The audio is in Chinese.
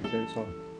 你先说。